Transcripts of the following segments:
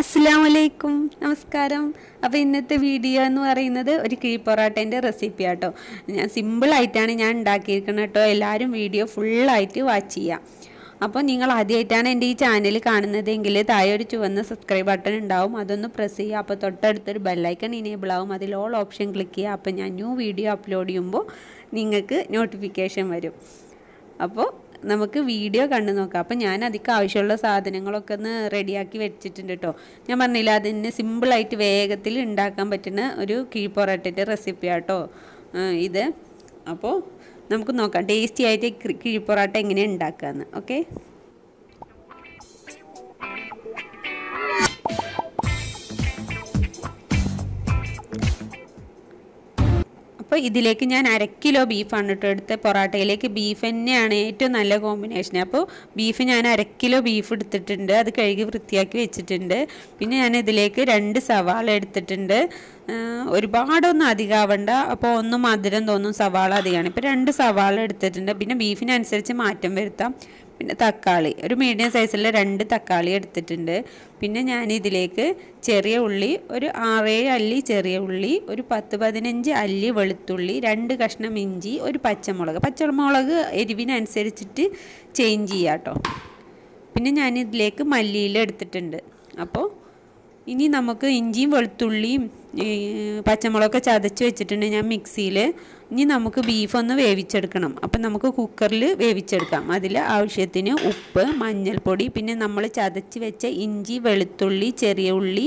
അസ്സാമലൈക്കും നമസ്കാരം. അപ്പോൾ ഇന്നത്തെ വീഡിയോ എന്ന് പറയുന്നത് ഒരു കിഴി പൊറോട്ടേന്റെ റെസിപ്പി ആട്ടോ. ഞാൻ സിമ്പിളായിട്ടാണ് ഞാൻ ഉണ്ടാക്കിയിരിക്കുന്നത് കേട്ടോ. എല്ലാവരും വീഡിയോ ഫുള്ളായിട്ട് വാച്ച് ചെയ്യാം. അപ്പോൾ നിങ്ങൾ ആദ്യമായിട്ടാണ് എന്റെ ഈ ചാനൽ കാണുന്നതെങ്കിൽ താഴെ ഒരു ചുവന്ന സബ്സ്ക്രൈബ് ബട്ടൺ ഉണ്ടാവും. അതൊന്ന് പ്രസ് ചെയ്യുക. അപ്പോൾ തൊട്ടടുത്തൊരു ബെല്ലൈക്കൺ ഇനേബിൾ ആവും. അതിൽ ഓൾ ഓപ്ഷൻ ക്ലിക്ക് ചെയ്യുക. അപ്പോൾ ഞാൻ ന്യൂ വീഡിയോ അപ്ലോഡ് ചെയ്യുമ്പോൾ നിങ്ങൾക്ക് നോട്ടിഫിക്കേഷൻ വരും. അപ്പോൾ നമുക്ക് വീഡിയോ കണ്ടു നോക്കാം. അപ്പം ഞാൻ അധികം ആവശ്യമുള്ള സാധനങ്ങളൊക്കെ ഒന്ന് റെഡിയാക്കി വെച്ചിട്ടുണ്ട് കേട്ടോ ഞാൻ പറഞ്ഞില്ല അതിന് സിമ്പിളായിട്ട് വേഗത്തിൽ ഉണ്ടാക്കാൻ പറ്റുന്ന ഒരു കിഴിപ്പൊറോട്ടന്റെ റെസിപ്പി ആട്ടോ ഇത്. അപ്പോൾ നമുക്ക് നോക്കാം. ടേസ്റ്റി ആയിട്ട് കിഴിപ്പൊറോട്ട എങ്ങനെ ഉണ്ടാക്കാമെന്ന് ഓക്കെ അപ്പോൾ ഇതിലേക്ക് ഞാൻ അര കിലോ ബീഫാണ് കേട്ടോ എടുത്ത് പൊറോട്ടയിലേക്ക് ബീഫ് തന്നെയാണ് ഏറ്റവും നല്ല കോമ്പിനേഷൻ അപ്പോൾ ബീഫ് ഞാൻ അര കിലോ ബീഫ് എടുത്തിട്ടുണ്ട്. അത് കഴുകി വൃത്തിയാക്കി വെച്ചിട്ടുണ്ട്. പിന്നെ ഞാൻ ഇതിലേക്ക് രണ്ട് സവാള എടുത്തിട്ടുണ്ട്. ഒരുപാടൊന്നും അധികം ആവണ്ട അപ്പോൾ ഒന്ന് മധുരം തോന്നും സവാള അധികമാണ്. ഇപ്പോൾ രണ്ട് സവാള എടുത്തിട്ടുണ്ട്. പിന്നെ ബീഫിനനുസരിച്ച് മാറ്റം വരുത്താം. പിന്നെ തക്കാളി. ഒരു മീഡിയം സൈസിലെ രണ്ട് തക്കാളി എടുത്തിട്ടുണ്ട്. പിന്നെ ഞാൻ ഇതിലേക്ക് ചെറിയ ഉള്ളി ഒരു ആറേഴ് അല്ലി ചെറിയ ഉള്ളി ഒരു പത്ത് പതിനഞ്ച് അല്ലി വെളുത്തുള്ളി രണ്ട് കഷ്ണം ഇഞ്ചി ഒരു പച്ചമുളക്. പച്ചമുളക് എരിവിനനുസരിച്ചിട്ട് ചേഞ്ച് ചെയ്യാം കേട്ടോ. പിന്നെ ഞാൻ ഇതിലേക്ക് മല്ലിയില എടുത്തിട്ടുണ്ട്. അപ്പോൾ ഇനി നമുക്ക് ഇഞ്ചിയും വെളുത്തുള്ളിയും പച്ചമുളകൊക്കെ ചതച്ച് വെച്ചിട്ടുണ്ട് ഞാൻ മിക്സിയിൽ ഇനി നമുക്ക് ബീഫ് ഒന്ന് വേവിച്ചെടുക്കണം. അപ്പം നമുക്ക് കുക്കറിൽ വേവിച്ചെടുക്കാം. അതിൽ ആവശ്യത്തിന് ഉപ്പ് മഞ്ഞൾപ്പൊടി പിന്നെ നമ്മൾ ചതച്ച് വെച്ച ഇഞ്ചി വെളുത്തുള്ളി ചെറിയ ഉള്ളി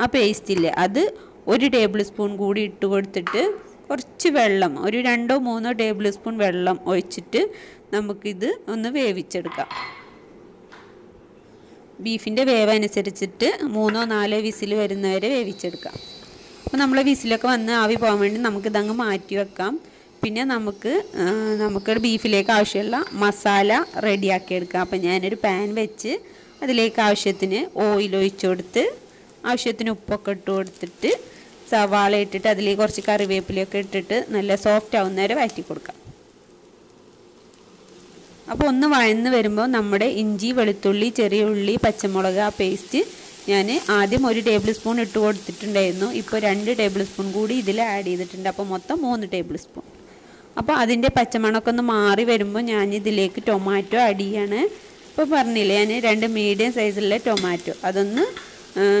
ആ പേസ്റ്റില്ലേ അത് ഒരു ടേബിൾ സ്പൂൺ കൂടി ഇട്ട് കൊടുത്തിട്ട് കുറച്ച് വെള്ളം ഒരു രണ്ടോ മൂന്നോ ടേബിൾ സ്പൂൺ വെള്ളം ഒഴിച്ചിട്ട് നമുക്കിത് ഒന്ന് വേവിച്ചെടുക്കാം. ബീഫിന്റെ വേവ് അനുസരിച്ചിട്ട് മൂന്നോ നാലോ വിസിൽ വരുന്നവരെ വേവിച്ചെടുക്കാം. അപ്പോൾ നമ്മൾ വിസിലൊക്കെ വന്ന് ആവി പോകാൻ വേണ്ടി നമുക്ക് നമുക്കിതങ്ങ് മാറ്റി വെക്കാം. പിന്നെ നമുക്ക് നമുക്ക് ബീഫിലേക്ക് ആവശ്യമുള്ള മസാല റെഡിയാക്കി എടുക്കാം. അപ്പോൾ ഞാനൊരു പാൻ വെച്ച് അതിലേക്ക് ആവശ്യത്തിന് ഓയിൽ ഒഴിച്ചു കൊടുത്ത് ആവശ്യത്തിന് ഉപ്പൊക്കെ ഇട്ട് കൊടുത്തിട്ട് സവാള ഇട്ടിട്ട് അതിലേക്ക് കുറച്ച് കറിവേപ്പിലയൊക്കെ ഇട്ടിട്ട് നല്ല സോഫ്റ്റ് ആവുന്നവരെ വഴറ്റി കൊടുക്കാം. അപ്പോൾ ഒന്ന് വഴന്ന് വരുമ്പോൾ നമ്മുടെ ഇഞ്ചി വെളുത്തുള്ളി ചെറിയ ഉള്ളി പച്ചമുളക് ആ പേസ്റ്റ് ഞാൻ ആദ്യം ഒരു ടേബിൾ സ്പൂൺ ഇട്ട് കൊടുത്തിട്ടുണ്ടായിരുന്നു. ഇപ്പോൾ രണ്ട് ടേബിൾ സ്പൂൺ കൂടി ഇതിൽ ആഡ് ചെയ്തിട്ടുണ്ട്. അപ്പോൾ മൊത്തം മൂന്ന് ടേബിൾ സ്പൂൺ. അപ്പോൾ അതിന്റെ പച്ചമണമൊക്കെ ഒന്ന് മാറി വരുമ്പോൾ ഞാൻ ഇതിലേക്ക് ടൊമാറ്റോ ആഡ് ചെയ്യാണ്. ഇപ്പോൾ പറഞ്ഞില്ലേ ഞാൻ രണ്ട് മീഡിയം സൈസിലുള്ള ടൊമാറ്റോ. അതൊന്ന്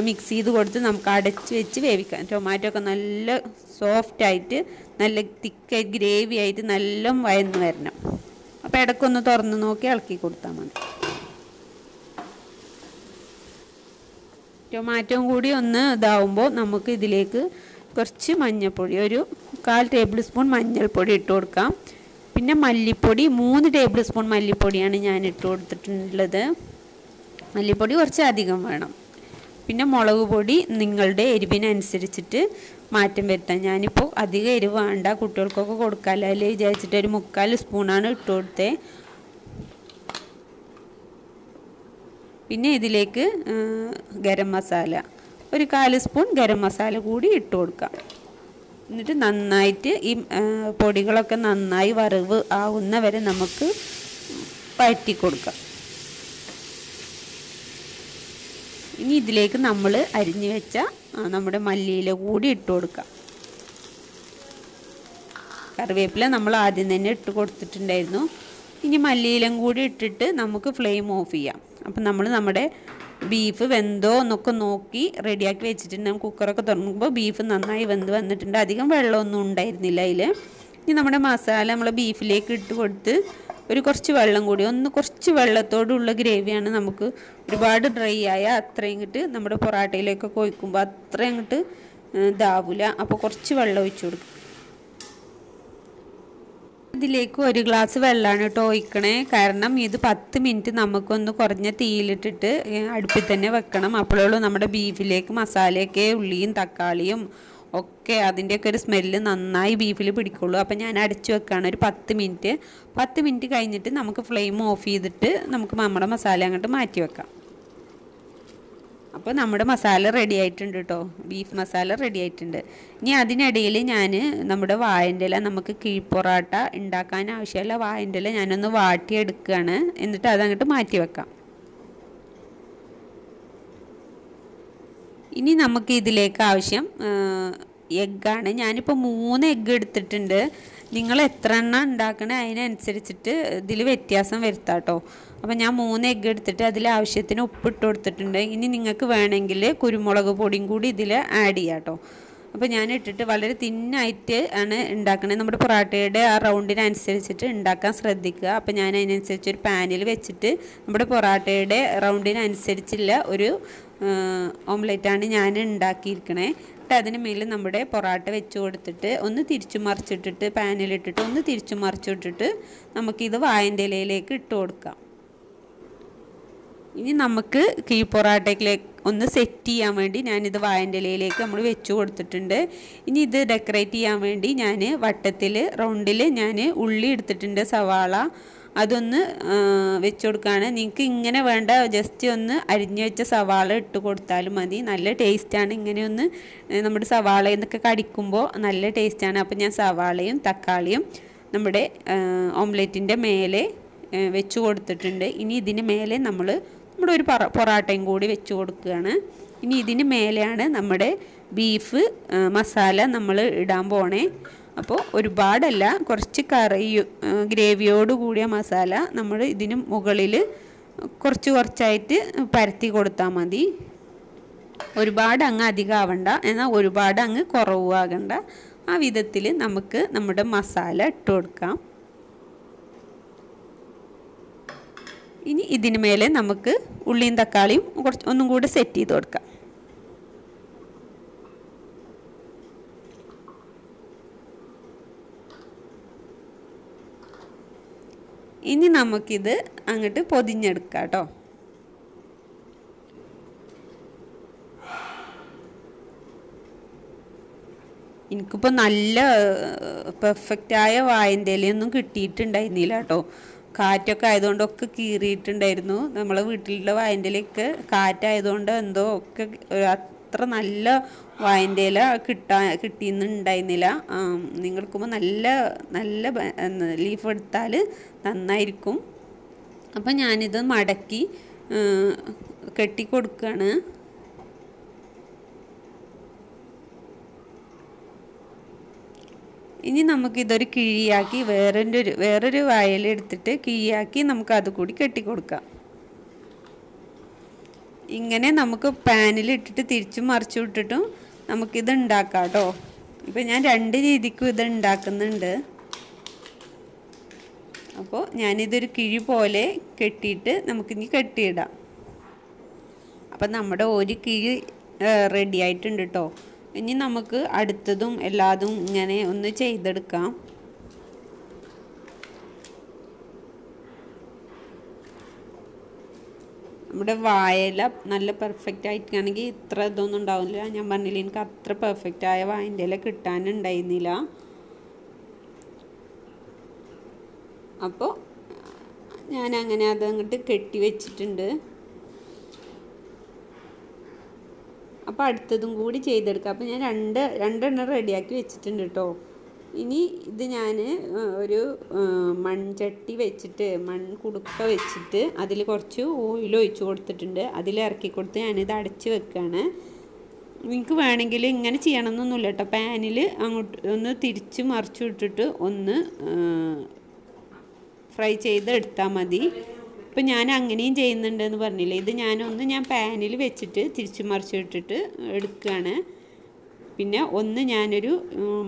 മിക്സ് ചെയ്ത് കൊടുത്ത് നമുക്ക് അടച്ച് വെച്ച് വേവിക്കാം. ടൊമാറ്റോ ഒക്കെ നല്ല സോഫ്റ്റായിട്ട് നല്ല തിക്കായി ഗ്രേവി ആയിട്ട് നല്ല വയന്ന് വരണം. അപ്പോൾ ഇടയ്ക്കൊന്ന് തുറന്ന് നോക്കി ഇളക്കി കൊടുത്താൽ മതി. ടൊമാറ്റോയും കൂടി ഒന്ന് ഇതാവുമ്പോൾ നമുക്ക് ഇതിലേക്ക് കുറച്ച് മഞ്ഞൾപ്പൊടി ഒരു കാൽ ടേബിൾ സ്പൂൺ മഞ്ഞൾപ്പൊടി ഇട്ട് കൊടുക്കാം. പിന്നെ മല്ലിപ്പൊടി മൂന്ന് ടേബിൾ സ്പൂൺ മല്ലിപ്പൊടിയാണ് ഞാൻ ഇട്ട് കൊടുത്തിട്ടുള്ളത്. മല്ലിപ്പൊടി കുറച്ച് അധികം വേണം. പിന്നെ മുളക് പൊടി നിങ്ങളുടെ എരിവിനനുസരിച്ചിട്ട് മാറ്റം വരുത്താം. ഞാനിപ്പോൾ അധികം എരിവ് വേണ്ട കുട്ടികൾക്കൊക്കെ കൊടുക്കാമല്ലോ അതിൽ വിചാരിച്ചിട്ട് ഒരു മുക്കാൽ സ്പൂണാണ് ഇട്ട് കൊടുത്തത് പിന്നെ ഇതിലേക്ക് ഗരം മസാല. ഒരു കാൽ സ്പൂൺ ഗരം മസാല കൂടി ഇട്ട് കൊടുക്കാം. എന്നിട്ട് നന്നായിട്ട് ഈ പൊടികളൊക്കെ നന്നായി വറവ് ആവുന്ന വരെ നമുക്ക് വഴറ്റി കൊടുക്കാം. ഇനി ഇതിലേക്ക് നമ്മൾ അരിഞ്ഞു വെച്ച നമ്മുടെ മല്ലിയില കൂടി ഇട്ട് കൊടുക്കാം. കറിവേപ്പില നമ്മൾ ആദ്യം തന്നെ ഇട്ട് കൊടുത്തിട്ടുണ്ടായിരുന്നു. ഇനി മല്ലിയിലും കൂടി ഇട്ടിട്ട് നമുക്ക് ഫ്ലെയിം ഓഫ് ചെയ്യാം. അപ്പം നമ്മൾ നമ്മുടെ ബീഫ് വെന്തോ എന്നൊക്കെ നോക്കി റെഡിയാക്കി വെച്ചിട്ടുണ്ട്. കുക്കറൊക്കെ തുറക്കുമ്പോൾ ബീഫ് നന്നായി വെന്ത് വന്നിട്ടുണ്ട്. അധികം വെള്ളമൊന്നും ഉണ്ടായിരുന്നില്ല അതിൽ. ഇനി നമ്മുടെ മസാല നമ്മൾ ബീഫിലേക്ക് ഇട്ട് കൊടുത്ത് ഒരു കുറച്ച് വെള്ളം കൂടി ഒന്ന് കുറച്ച് വെള്ളത്തോടുള്ള ഗ്രേവിയാണ് നമുക്ക് ഒരുപാട് ഡ്രൈ ആയ അത്രയും ഇങ്ങോട്ട് നമ്മുടെ പൊറാട്ടയിലേക്കൊക്കെ ഒഴിക്കുമ്പോൾ അത്രയും ഇങ്ങോട്ട് ഇതാവില്ല അപ്പോൾ കുറച്ച് വെള്ളം ഒഴിച്ചു കൊടുക്കും ഇതിലേക്ക് ഒരു ഗ്ലാസ് വെള്ളമാണ് കേട്ടോ ഒഴിക്കണേ. കാരണം ഇത് പത്ത് മിനിറ്റ് നമുക്കൊന്ന് കുറഞ്ഞ തീയിലിട്ടിട്ട് അടുപ്പിൽ തന്നെ വെക്കണം. അപ്പോഴുള്ളൂ നമ്മുടെ ബീഫിലേക്ക് മസാലയൊക്കെ ഉള്ളിയും തക്കാളിയും ഒക്കെ അതിന്റെയൊക്കെ ഒരു സ്മെല്ല് നന്നായി ബീഫിൽ പിടിക്കുള്ളൂ. അപ്പം ഞാൻ അടച്ചു വെക്കുകയാണ് ഒരു പത്ത് മിനിറ്റ് പത്ത് മിനിറ്റ് കഴിഞ്ഞിട്ട് നമുക്ക് ഫ്ലെയിം ഓഫ് ചെയ്തിട്ട് നമുക്ക് നമ്മുടെ മസാല അങ്ങോട്ട് മാറ്റി വെക്കാം. അപ്പോൾ നമ്മുടെ മസാല റെഡി ആയിട്ടുണ്ട് കേട്ടോ ബീഫ് മസാല റെഡി ആയിട്ടുണ്ട്. ഇനി അതിനിടയിൽ ഞാൻ നമ്മുടെ വായന്റെ ഇല നമുക്ക് കീഴ്പൊറാട്ട ഉണ്ടാക്കാൻ ആവശ്യമുള്ള വായന്റെ ഇല ഞാനൊന്ന് വാട്ടിയെടുക്കുകയാണ് എന്നിട്ട് അതങ്ങോട്ട് മാറ്റി വെക്കാം. ഇനി നമുക്ക് ഇതിലേക്ക് ആവശ്യം എഗ്ഗാണ് ഞാനിപ്പോൾ മൂന്ന് എഗ്ഗ് എടുത്തിട്ടുണ്ട്. നിങ്ങൾ എത്ര എണ്ണം ഉണ്ടാക്കണേ അതിനനുസരിച്ചിട്ട് ഇതിൽ വ്യത്യാസം വരുത്താം കേട്ടോ അപ്പോൾ ഞാൻ മൂന്ന് എഗ്ഗ് എടുത്തിട്ട് അതിൽ ആവശ്യത്തിന് ഉപ്പിട്ട് കൊടുത്തിട്ടുണ്ട്. ഇനി നിങ്ങൾക്ക് വേണമെങ്കിൽ കുരുമുളക് പൊടിയും കൂടി ഇതിൽ ആഡ് ചെയ്യാം കേട്ടോ അപ്പോൾ ഞാൻ ഇട്ടിട്ട് വളരെ തിന്നായിട്ട് ആണ് ഉണ്ടാക്കണത് നമ്മുടെ പൊറാട്ടയുടെ ആ റൗണ്ടിനനുസരിച്ചിട്ട് ഉണ്ടാക്കാൻ ശ്രദ്ധിക്കുക. അപ്പോൾ ഞാൻ അതിനനുസരിച്ച് ഒരു പാനിൽ വെച്ചിട്ട് നമ്മുടെ പൊറാട്ടയുടെ റൗണ്ടിനനുസരിച്ചുള്ള ഒരു ഓംലെറ്റാണ് ഞാൻ ഉണ്ടാക്കിയിരിക്കണേ. എന്നിട്ട് അതിന് മേലിൽ നമ്മുടെ പൊറാട്ട വെച്ച് കൊടുത്തിട്ട് ഒന്ന് തിരിച്ചു മറിച്ചിട്ടിട്ട് പാനിലിട്ടിട്ട് ഒന്ന് തിരിച്ചു മറിച്ചിട്ടിട്ട് നമുക്കിത് വായന്റെ ഇലയിലേക്ക് ഇട്ട് കൊടുക്കാം. ഇനി നമുക്ക് കീ പൊറാട്ടയിലേക്ക് ഒന്ന് സെറ്റ് ചെയ്യാൻ വേണ്ടി ഞാനിത് വായന്റെ ഇലയിലേക്ക് നമ്മൾ വെച്ച് കൊടുത്തിട്ടുണ്ട്. ഇനി ഇത് ഡെക്കറേറ്റ് ചെയ്യാൻ വേണ്ടി ഞാൻ വട്ടത്തിൽ റൗണ്ടിൽ ഞാൻ ഉള്ളി എടുത്തിട്ടുണ്ട് സവാള അതൊന്ന് വെച്ച് കൊടുക്കുകയാണ് നിങ്ങൾക്ക് ഇങ്ങനെ വേണ്ട ജസ്റ്റ് ഒന്ന് അരിഞ്ഞു വെച്ച സവാള ഇട്ട് കൊടുത്താലും മതി. നല്ല ടേസ്റ്റാണ് ഇങ്ങനെയൊന്ന് നമ്മുടെ സവാളയിൽ നിന്നൊക്കെ കടിക്കുമ്പോൾ നല്ല ടേസ്റ്റാണ് അപ്പോൾ ഞാൻ സവാളയും തക്കാളിയും നമ്മുടെ ഓംലെറ്റിന്റെ മേലെ വെച്ച് കൊടുത്തിട്ടുണ്ട്. ഇനി ഇതിന് മേലെ നമ്മൾ നമ്മുടെ ഒരു പറ പൊറാട്ടയും കൂടി വെച്ച് കൊടുക്കുകയാണ്. ഇനി ഇതിന് മേലെയാണ് നമ്മുടെ ബീഫ് മസാല നമ്മൾ ഇടാൻ പോണേ. അപ്പോൾ ഒരുപാടല്ല കുറച്ച് കറി ഗ്രേവിയോട് കൂടിയ മസാല നമ്മൾ ഇതിന് മുകളിൽ കുറച്ച് കുറച്ചായിട്ട് പരത്തി കൊടുത്താൽ മതി. ഒരുപാട് അങ്ങ് അധികം ആവണ്ട എന്നാൽ ഒരുപാട് അങ്ങ് കുറവാകണ്ട ആ വിധത്തിൽ നമുക്ക് നമ്മുടെ മസാല ഇട്ട് കൊടുക്കാം. ഇനി ഇതിന് മേലെ നമുക്ക് ഉള്ളിയും തക്കാളിയും കുറച്ച് ഒന്നും കൂടെ സെറ്റ് ചെയ്ത് കൊടുക്കാം. ഇനി നമുക്കിത് അങ്ങോട്ട് പൊതിഞ്ഞെടുക്കാം കേട്ടോ. എനിക്കിപ്പോൾ നല്ല പെർഫെക്റ്റായ വായന്റെ ഇലയൊന്നും കിട്ടിയിട്ടുണ്ടായിരുന്നില്ല കേട്ടോ. കാറ്റൊക്കെ ആയതുകൊണ്ടൊക്കെ കീറിയിട്ടുണ്ടായിരുന്നു. നമ്മളെ വീട്ടിലുള്ള വായന്റെ ഇലയൊക്കെ കാറ്റായതുകൊണ്ട് എന്തോ ഒക്കെ അത്ര നല്ല വായന്റെ ഇല കിട്ടാ കിട്ടിയെന്നുണ്ടായിരുന്നില്ല നിങ്ങൾക്കുമ്പോൾ നല്ല നല്ല ലീഫ് എടുത്താൽ നന്നായിരിക്കും. അപ്പം ഞാനിത് മടക്കി കെട്ടി കൊടുക്കുകയാണ് ഇനി നമുക്കിതൊരു കിഴിയാക്കി വേറൊരു വേറൊരു വയലെടുത്തിട്ട് കിഴിയാക്കി നമുക്ക് അത് കൂടി കെട്ടിക്കൊടുക്കാം ഇങ്ങനെ നമുക്ക് പാനിൽ ഇട്ടിട്ട് തിരിച്ചു മറിച്ചു വിട്ടിട്ടും നമുക്കിത് ഉണ്ടാക്കാം കേട്ടോ ഇപ്പം ഞാൻ രണ്ട് രീതിക്കും ഇത് ഉണ്ടാക്കുന്നുണ്ട്. അപ്പോൾ ഞാനിതൊരു കിഴി പോലെ കെട്ടിയിട്ട് നമുക്കിനി കെട്ടിയിടാം. അപ്പം നമ്മുടെ ഒരു കിഴി റെഡി ആയിട്ടുണ്ട് കേട്ടോ ഇനി നമുക്ക് അടുത്തതും എല്ലാതും ഇങ്ങനെ ഒന്ന് ചെയ്തെടുക്കാം. നമ്മുടെ വായല നല്ല പെർഫെക്റ്റ് ആയിട്ടാണെങ്കിൽ ഇത്ര ഇതൊന്നും ഉണ്ടാവില്ല. ഞാൻ പറഞ്ഞില്ല എനിക്ക് അത്ര പെർഫെക്റ്റ് ആയ വായന്റെ ഇല കിട്ടാനുണ്ടായിരുന്നില്ല. അപ്പോൾ ഞാൻ അങ്ങനെ അത് അങ്ങോട്ട് കെട്ടി വെച്ചിട്ടുണ്ട്. അപ്പോൾ അടുത്തതും കൂടി ചെയ്തെടുക്കാം. അപ്പോൾ ഞാൻ രണ്ട് രണ്ടെണ്ണം റെഡിയാക്കി വെച്ചിട്ടുണ്ട് കേട്ടോ ഇനി ഇത് ഞാൻ ഒരു മൺചട്ടി വെച്ചിട്ട് മൺകുടുക്ക വെച്ചിട്ട് അതിൽ കുറച്ച് ഓയിൽ ഒഴിച്ചു കൊടുത്തിട്ടുണ്ട്. അതിൽ ഇറക്കി കൊടുത്ത് ഞാനിത് അടച്ച് വെക്കുകയാണ് നിങ്ങൾക്ക് വേണമെങ്കിൽ ഇങ്ങനെ ചെയ്യണമെന്നൊന്നുമില്ല കേട്ടോ. പാനിൽ അങ്ങോട്ട് ഒന്ന് തിരിച്ച് മറിച്ചു വിട്ടിട്ട് ഒന്ന് ഫ്രൈ ചെയ്ത് എടുത്താൽ മതി. ഇപ്പം ഞാൻ അങ്ങനെയും ചെയ്യുന്നുണ്ടെന്ന് പറഞ്ഞില്ലേ? ഇത് ഞാനൊന്ന് ഞാൻ പാനിൽ വെച്ചിട്ട് തിരിച്ച് മറിച്ച് വിട്ടിട്ട് എടുക്കുകയാണ് പിന്നെ ഒന്ന് ഞാനൊരു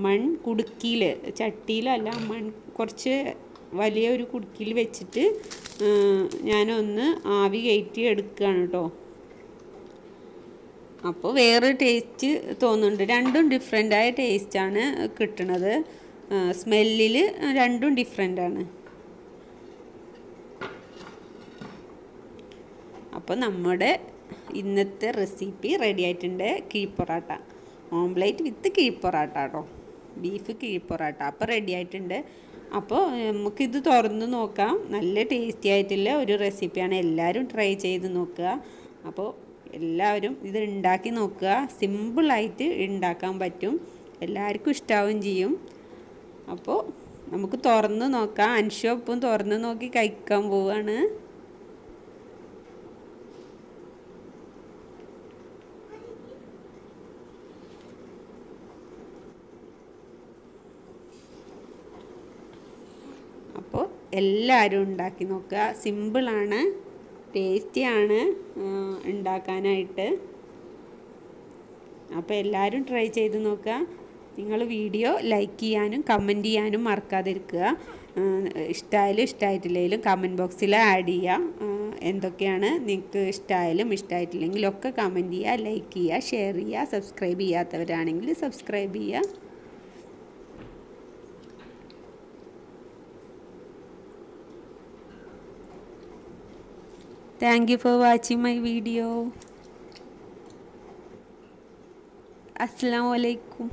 മൺ കുടുക്കിയിൽ ചട്ടിയിലല്ല മൺ കുറച്ച് വലിയ ഒരു കുടുക്കിയിൽ വെച്ചിട്ട് ഞാനൊന്ന് ആവി കയറ്റി എടുക്കുകയാണ് കേട്ടോ അപ്പോൾ വേറെ ടേസ്റ്റ് തോന്നുന്നുണ്ട്. രണ്ടും ഡിഫറെന്റായ ടേസ്റ്റാണ് കിട്ടണത്. സ്മെല്ലിൽ രണ്ടും ഡിഫറെന്റാണ് അപ്പോൾ നമ്മുടെ ഇന്നത്തെ റെസിപ്പി റെഡി ആയിട്ടുണ്ട്. കിഴിപ്പൊറാട്ട ഓംലേറ്റ് വിത്ത് കിഴിപ്പൊറാട്ട കേട്ടോ ബീഫ് കിഴിപ്പൊറാട്ട അപ്പോൾ റെഡി ആയിട്ടുണ്ട്. അപ്പോൾ നമുക്കിത് തുറന്ന് നോക്കാം. നല്ല ടേസ്റ്റി ആയിട്ടുള്ള ഒരു റെസിപ്പിയാണ് എല്ലാവരും ട്രൈ ചെയ്ത് നോക്കുക. അപ്പോൾ എല്ലാവരും ഇത് ഉണ്ടാക്കി നോക്കുക. സിമ്പിളായിട്ട് ഉണ്ടാക്കാൻ പറ്റും. എല്ലാവർക്കും ഇഷ്ടാവും ചെയ്യും. അപ്പോൾ നമുക്ക് തുറന്ന് നോക്കാം. അൻഷോപ്പും തുറന്ന് നോക്കി കഴിക്കാൻ പോവുകയാണ് എല്ലാവരും ഉണ്ടാക്കി നോക്കുക. സിമ്പിളാണ് ടേസ്റ്റിയാണ് ഉണ്ടാക്കാനായിട്ട്. അപ്പോൾ എല്ലാവരും ട്രൈ ചെയ്ത് നോക്കുക. നിങ്ങൾ വീഡിയോ ലൈക്ക് ചെയ്യാനും കമന്റ് ചെയ്യാനും മറക്കാതിരിക്കുക ഇഷ്ടമായാലും ഇഷ്ടമായിട്ടില്ലെങ്കിലും കമന്റ് ബോക്സിൽ ആഡ് ചെയ്യുക. എന്തൊക്കെയാണ് നിങ്ങൾക്ക് ഇഷ്ടമായാലും ഇഷ്ടമായിട്ടില്ലെങ്കിലും ഒക്കെ കമന്റ് ചെയ്യുക ലൈക്ക് ചെയ്യുക ഷെയർ ചെയ്യുക സബ്സ്ക്രൈബ് ചെയ്യാത്തവരാണെങ്കിൽ സബ്സ്ക്രൈബ് ചെയ്യുക. Thank you for watching my video. Assalamualaikum.